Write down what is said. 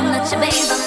come, let your baby.